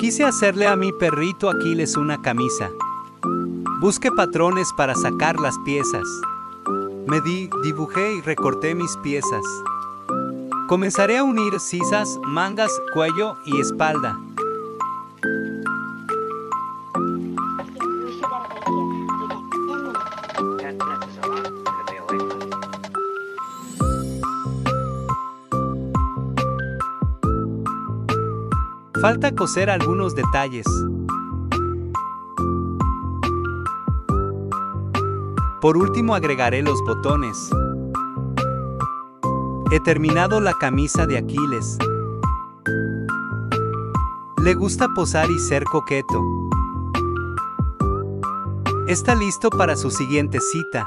Quise hacerle a mi perrito Aquiles una camisa. Busqué patrones para sacar las piezas. Me di, dibujé y recorté mis piezas. Comenzaré a unir sisas, mangas, cuello y espalda. Falta coser algunos detalles. Por último agregaré los botones. He terminado la camisa de Aquiles. Le gusta posar y ser coqueto. Está listo para su siguiente cita.